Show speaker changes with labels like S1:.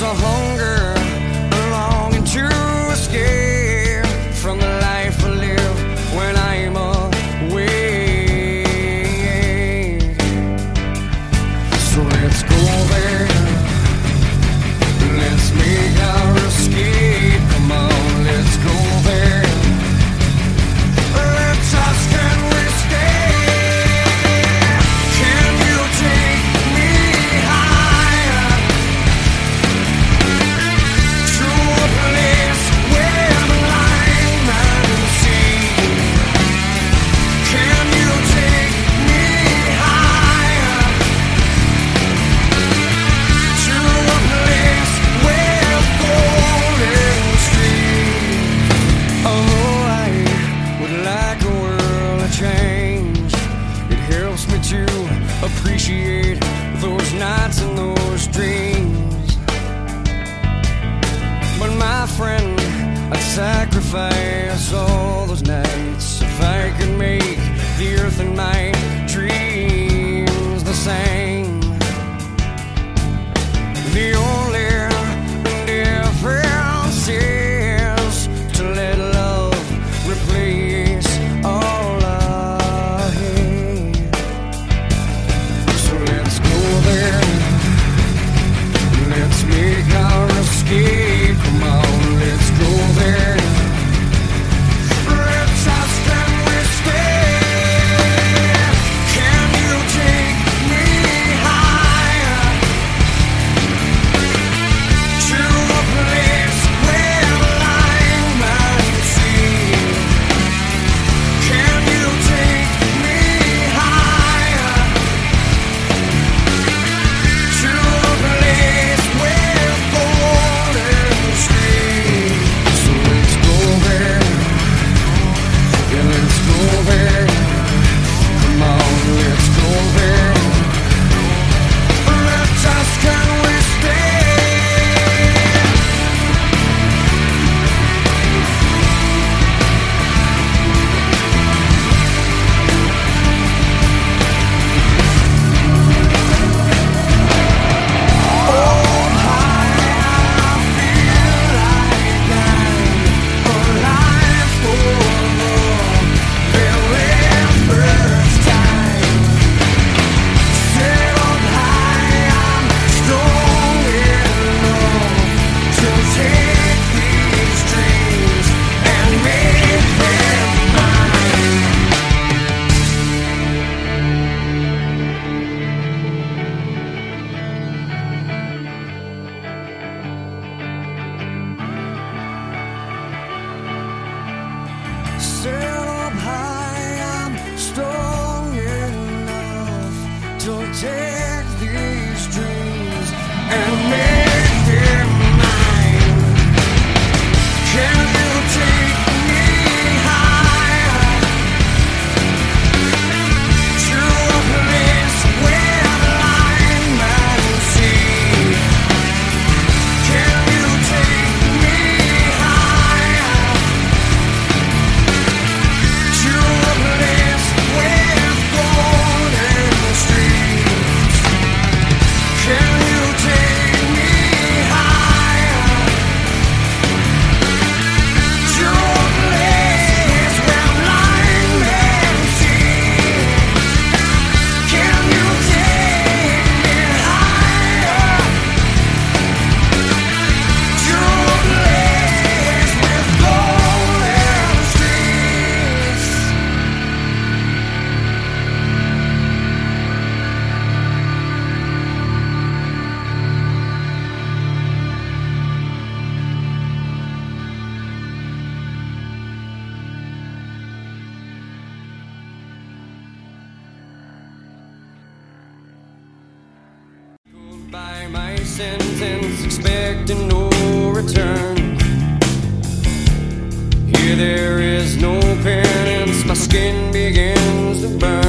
S1: There's a hunger sacrifice. Oh. sentence expecting no return. Here there is no penance, my skin begins to burn.